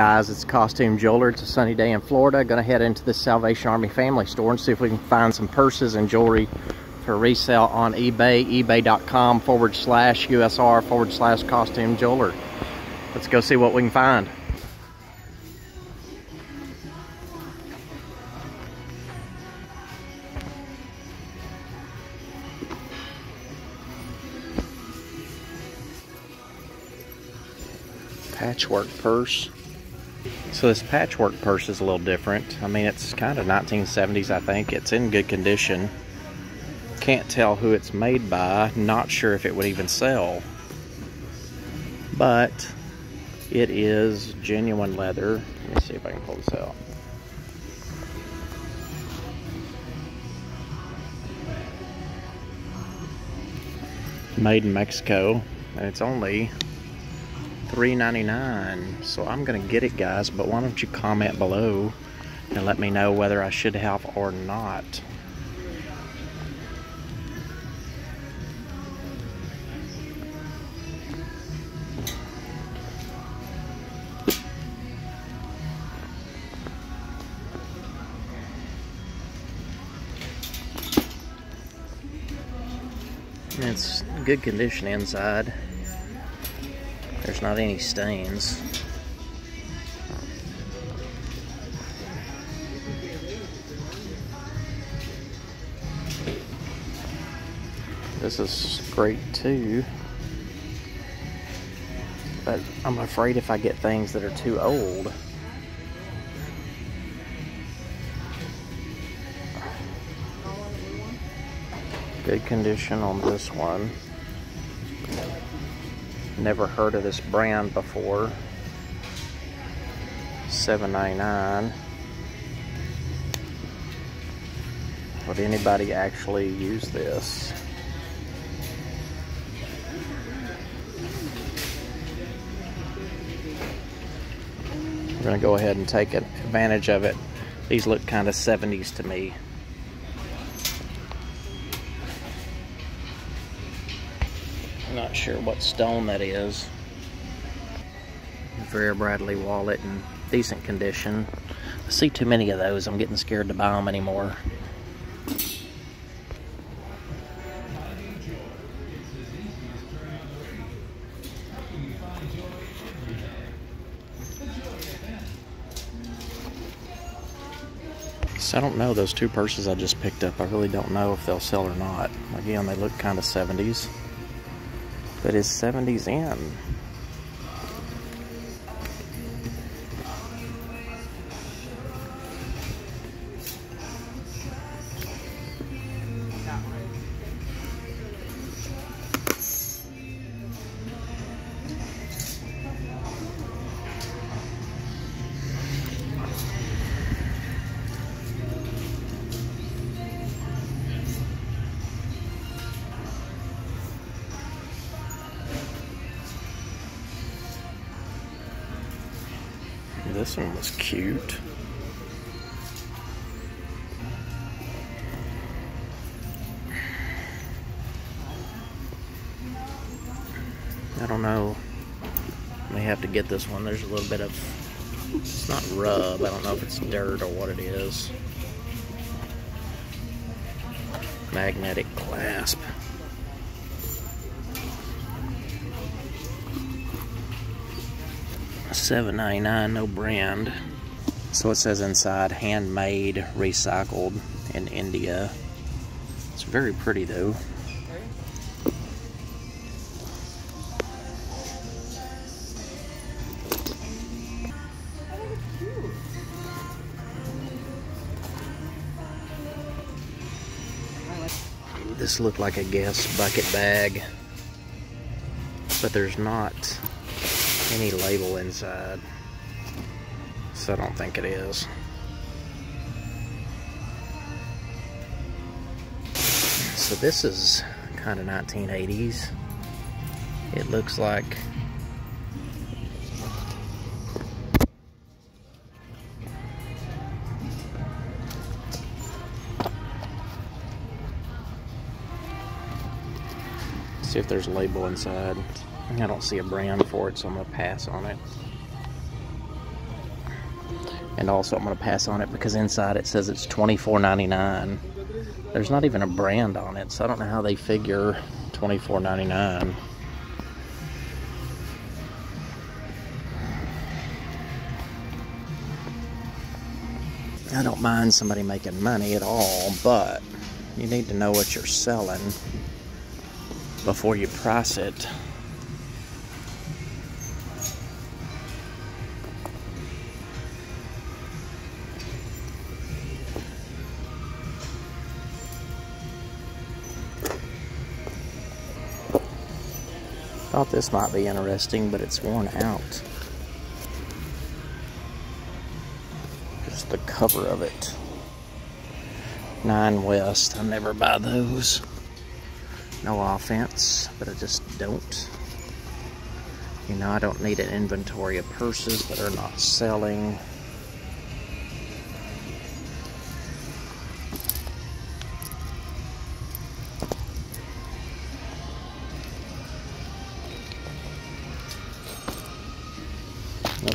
Guys, it's Costume Jeweler. It's a sunny day in Florida. Gonna head into the Salvation Army family store and see if we can find some purses and jewelry for resale on eBay, ebay.com forward slash USR forward slash costume jeweler. Let's go see what we can find. Patchwork purse. So this patchwork purse is a little different. I mean, it's kind of 1970s, I think. It's in good condition. Can't tell who it's made by. Not sure if it would even sell. But it is genuine leather. Let me see if I can pull this out. Made in Mexico. And it's only $3.99. So I'm to get it, guys. But why don't you comment below and let me know whether I should have or not. It's good condition inside. There's not any stains. This is great too. But I'm afraid if I get things that are too old, good condition on this one. Never heard of this brand before. $7.99. Would anybody actually use this? We're to go ahead and take advantage of it. These look kind of 70s to me. Not sure what stone that is. Vera Bradley wallet in decent condition. I see too many of those. I'm getting scared to buy them anymore. So I don't know those two purses I just picked up. I really don't know if they'll sell or not. Again, they look kind of 70s but his 70s in. This one was cute. I don't know. May have to get this one. There's a little bit of, it's not rub. I don't know if it's dirt or what it is. Magnetic clasp. Seven ninety nine, no brand. So it says inside handmade, recycled in India. It's very pretty though. This looked like a Guess bucket bag, but there's not any label inside. So I don't think it is. So this is kind of 1980s. It looks like see if there's a label inside. I don't see a brand for it, so I'm going to pass on it. And also, I'm going to pass on it because inside it says it's $24.99. There's not even a brand on it, so I don't know how they figure $24.99. I don't mind somebody making money at all, but you need to know what you're selling before you price it. Thought this might be interesting, but it's worn out. Just the cover of it. Nine West. I never buy those. No offense, but I just don't. You know, I don't need an inventory of purses that are not selling.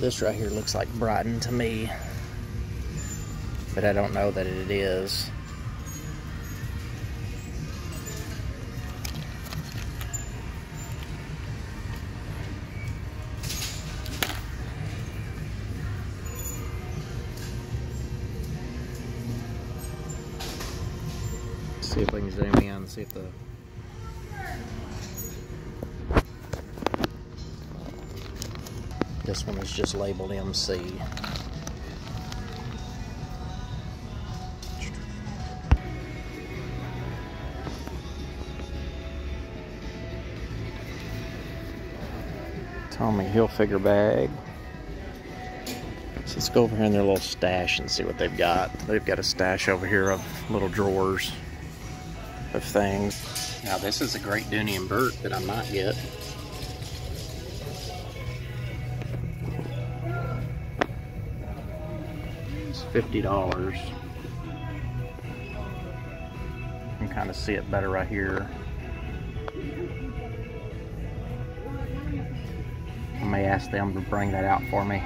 This right here looks like Brighton to me, but I don't know that it is. see if we can zoom in, see if the This one is just labeled MC. Tommy Hilfiger bag. So let's go over here in their little stash and see what they've got. They've got a stash over here of little drawers of things. Now this is a great Dooney and Bourke that I might get. It's fifty dollars. You can kind of see it better right here. I may ask them to bring that out for me.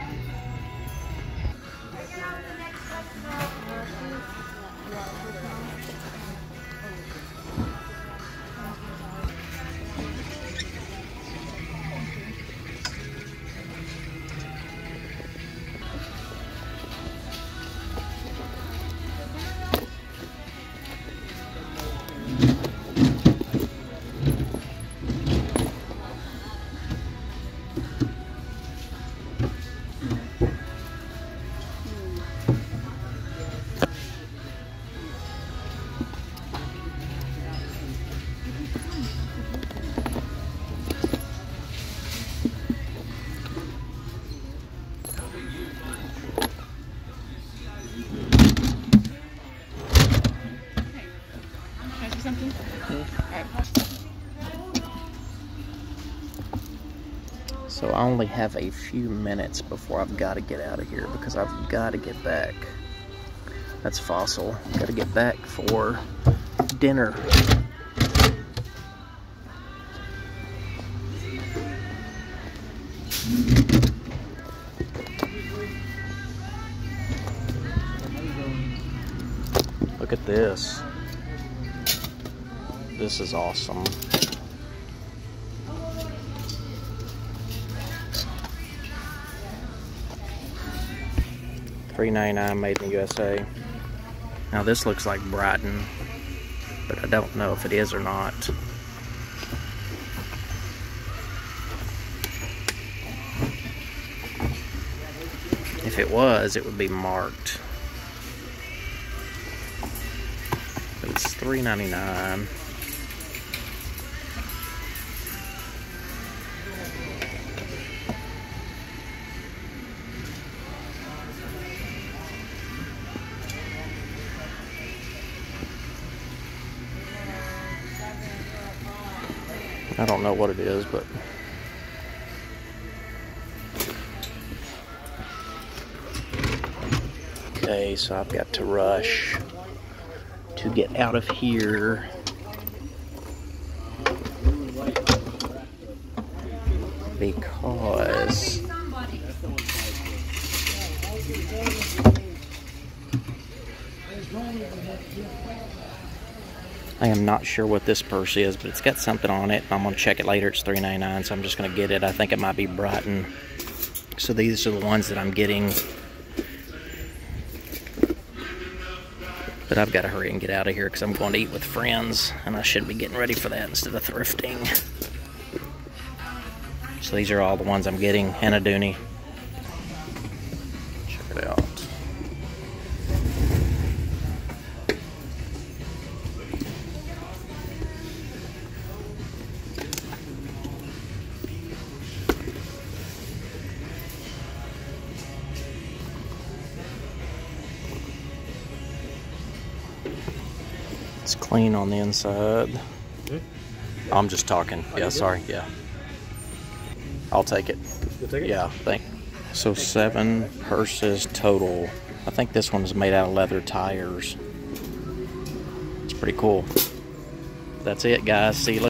Mm-hmm. So I only have a few minutes before I've got to get out of here because I've got to get back. That's fossil. Got to get back for dinner. Look at this. This is awesome. Three ninety nine made in the USA. Now this looks like Brighton, but I don't know if it is or not. If it was, it would be marked. It's three ninety nine. Don't know what it is, but okay, so I've got to rush to get out of here. Because I am not sure what this purse is, but it's got something on it. I'm gonna check it later. It's $3.99, so I'm just gonna get it. I think it might be Brighton. So these are the ones that I'm getting. But I've got to hurry and get out of here because I'm going to eat with friends, and I should be getting ready for that instead of thrifting. So these are all the ones I'm getting. Hannah Dooney. It's clean on the inside. I'm just talking. Yeah, sorry. Yeah. I'll take it. Take it? Yeah, thank. So seven purses total. I think this one's made out of leather tires. It's pretty cool. That's it, guys. See you later.